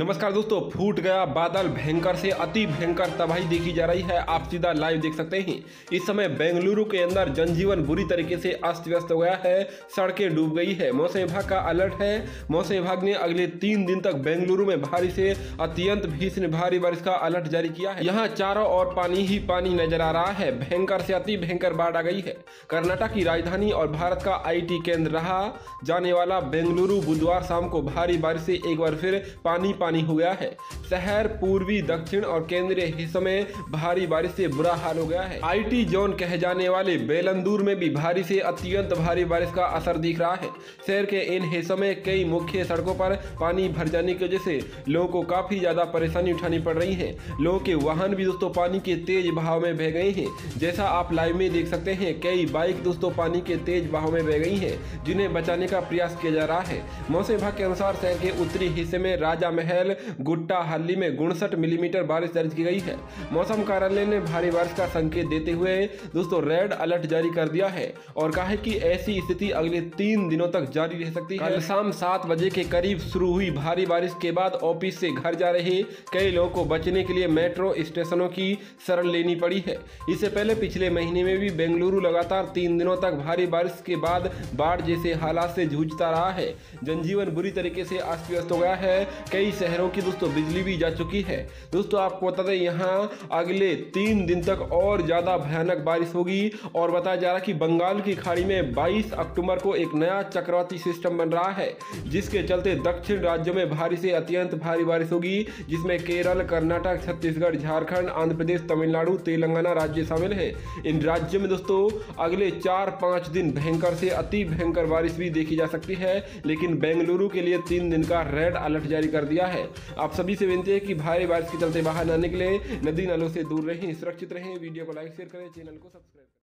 नमस्कार दोस्तों, फूट गया बादल भयंकर से अति भयंकर तबाही देखी जा रही है। आप सीधा लाइव देख सकते हैं। इस समय बेंगलुरु के अंदर जनजीवन बुरी तरीके से अस्त व्यस्त हो गया है। सड़कें डूब गई है। मौसम विभाग का अलर्ट है। मौसम विभाग ने अगले तीन दिन तक बेंगलुरु में भारी से अत्यंत भीषण भारी बारिश का अलर्ट जारी किया है। यहाँ चारों ओर पानी ही पानी नज़र आ रहा है। भयंकर से अति भयंकर बाढ़ आ गई है। कर्नाटक की राजधानी और भारत का आईटी केंद्र रहा जाने वाला बेंगलुरु बुधवार शाम को भारी बारिश से एक बार फिर पानी पानी हो गया है। शहर, पूर्वी, दक्षिण और केंद्रीय हिस्सों में भारी बारिश से बुरा हाल हो गया है। आईटी जोन कहे जाने वाले बेलंदूर में भी भारी से अत्यंत भारी बारिश का असर दिख रहा है। शहर के इन हिस्सों में कई मुख्य सड़कों पर पानी भर जाने की वजह से लोगों को काफ़ी ज़्यादा परेशानी उठानी पड़ रही है। लोगों के वाहन भी दोस्तों पानी के तेज बहाव में बह गए हैं। जैसा आप लाइव में देख सकते हैं, कई बाइक दोस्तों पानी के तेज बहाव में बह गई हैं, जिन्हें बचाने का प्रयास किया जा रहा है। मौसम विभाग के अनुसार शहर के उत्तरी हिस्से में राजा महल गुट्टा हल्ली में उनसठ मिलीमीटर बारिश दर्ज की गई है। मौसम कार्यालय ने भारी बारिश का संकेत देते हुए दोस्तों रेड अलर्ट जारी कर दिया है और कहा है कि ऐसी स्थिति अगले तीन दिनों तक जारी रह सकती है। शाम सात बजे के करीब शुरू हुई भारी बारिश के बाद ऑफ़िस से घर जा रहे कई लोगों को बचने के लिए मेट्रो स्टेशनों की शरण लेनी पड़ी है। इससे पहले पिछले महीने में भी बेंगलुरु लगातार तीन दिनों तक भारी बारिश के बाद बाढ़ जैसे हालात से जूझता रहा है। जनजीवन बुरी तरीके से अस्त व्यस्त हो गया है। कई शहरों की दोस्तों, बिजली भी जा चुकी है। दोस्तों, आपको बता दें, यहाँ अगले तीन दिन तक और ज़्यादा भयानक बारिश होगी और बताया जा रहा है कि बंगाल की खाड़ी में 22 अक्टूबर को एक नया चक्रवाती सिस्टम बन रहा है, जिसके चलते दक्षिण राज्यों में भारी से अत्यंत भारी बारिश होगी, जिसमें केरल, कर्नाटक, छत्तीसगढ़, झारखंड, आंध्र प्रदेश, तमिलनाडु, तेलंगाना राज्य शामिल है। इन राज्यों में दोस्तों, अगले चार पाँच दिन भयंकर से अति भयंकर बारिश भी देखी जा सकती है, लेकिन बेंगलुरु के लिए तीन दिन का रेड अलर्ट जारी कर दिया है। आप सभी से विनती है कि भारी बारिश के चलते बाहर ना निकले, नदी नालों से दूर रहें, सुरक्षित रहें। वीडियो को लाइक शेयर करें चैनल को सब्सक्राइब करें।